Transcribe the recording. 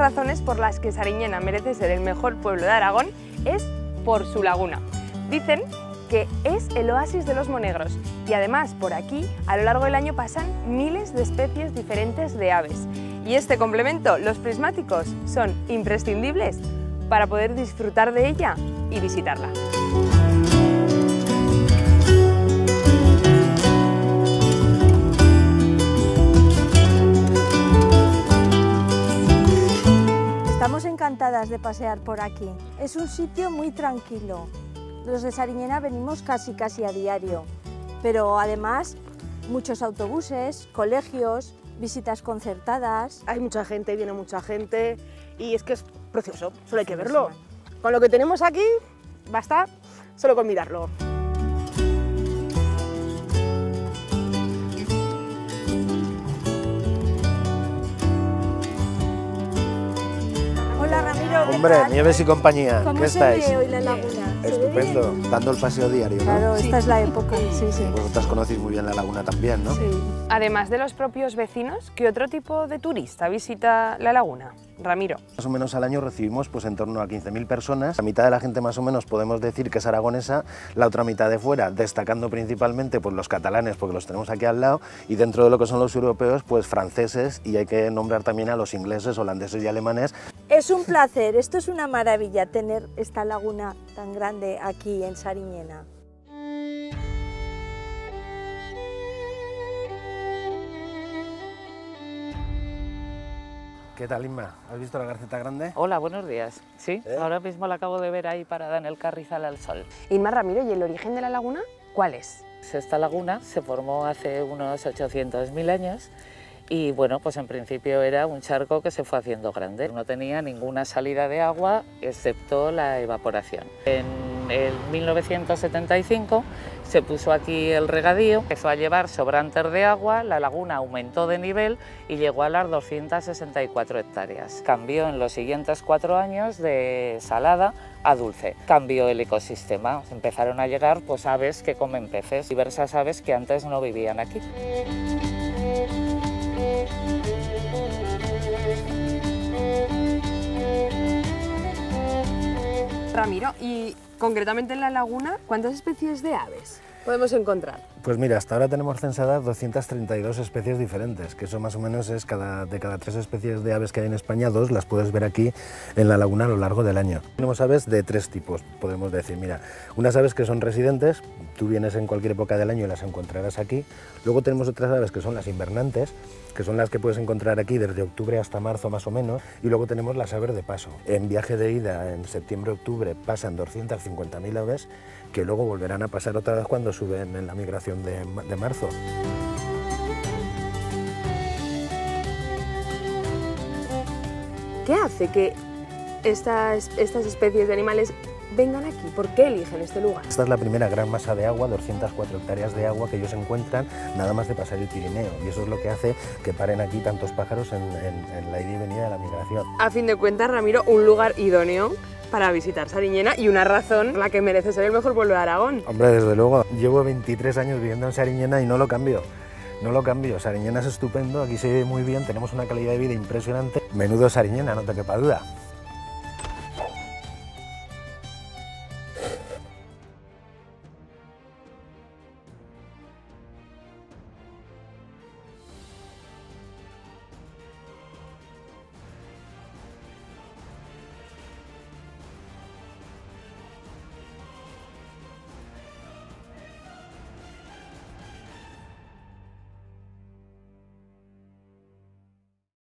razones por las que Sariñena merece ser el mejor pueblo de Aragón es por su laguna. Dicen que es el oasis de los monegros y además por aquí a lo largo del año pasan miles de especies diferentes de aves. Y este complemento, los prismáticos, son imprescindibles para poder disfrutar de ella y visitarla. Encantadas de pasear por aquí. Es un sitio muy tranquilo. Los de Sariñena venimos casi casi a diario, pero además muchos autobuses, colegios, visitas concertadas. Hay mucha gente, viene mucha gente y es que es precioso, solo hay que verlo. Con lo que tenemos aquí, basta solo con mirarlo. Hola Ramiro, ¿qué Hombre? Nieves y compañía, ¿Cómo ¿qué se estáis? ve hoy la laguna? ¿Se ve Estupendo, dando el paseo diario, ¿no? Claro, esta es la época, sí, sí. Vosotras conocéis muy bien la laguna también, ¿no? sí. Además de los propios vecinos, ¿qué otro tipo de turista visita la laguna? Ramiro. Más o menos al año recibimos pues en torno a 15.000 personas. La mitad de la gente más o menos podemos decir que es aragonesa, la otra mitad de fuera, destacando principalmente pues, los catalanes, porque los tenemos aquí al lado, y dentro de lo que son los europeos, pues franceses, y hay que nombrar también a los ingleses, holandeses y alemanes. Es un placer, esto es una maravilla tener esta laguna tan grande aquí en Sariñena. ¿Qué tal, Inma? ¿Has visto la garceta grande? Hola, buenos días. Sí, ¿Eh? ahora mismo la acabo de ver ahí parada en el Carrizal al Sol. Inma Ramiro, ¿y el origen de la laguna cuál es? Esta laguna se formó hace unos 800.000 años y bueno, pues en principio era un charco que se fue haciendo grande. No tenía ninguna salida de agua excepto la evaporación. En el 1975 se puso aquí el regadío, empezó a llevar sobrantes de agua, la laguna aumentó de nivel y llegó a las 264 hectáreas. Cambió en los siguientes cuatro años de salada a dulce. Cambió el ecosistema, empezaron a llegar pues, aves que comen peces, diversas aves que antes no vivían aquí. Ramiro, y concretamente en la laguna, ¿cuántas especies de aves podemos encontrar? Pues mira, hasta ahora tenemos censadas 232 especies diferentes, que eso más o menos es cada, de cada tres especies de aves que hay en España, dos las puedes ver aquí en la laguna a lo largo del año. Tenemos aves de tres tipos, podemos decir. Mira, unas aves que son residentes, tú vienes en cualquier época del año y las encontrarás aquí. Luego tenemos otras aves que son las invernantes, que son las que puedes encontrar aquí desde octubre hasta marzo más o menos. Y luego tenemos las aves de paso. En viaje de ida, en septiembre-octubre, pasan 250.000 aves que luego volverán a pasar otra vez cuando suben en la migración de, de marzo. ¿Qué hace que estas, estas especies de animales vengan aquí? ¿Por qué eligen este lugar? Esta es la primera gran masa de agua, 204 hectáreas de agua que ellos encuentran nada más de pasar el Pirineo. Y eso es lo que hace que paren aquí tantos pájaros en, en- en la ida y venida de la migración. A fin de cuentas, Ramiro, un lugar idóneo para visitar Sariñena y una razón la que merece ser el mejor pueblo de Aragón. Hombre, desde luego, llevo 23 años viviendo en Sariñena y no lo cambio. No lo cambio. Sariñena es estupendo, aquí se vive muy bien, tenemos una calidad de vida impresionante. Menudo Sariñena, no te quepa duda.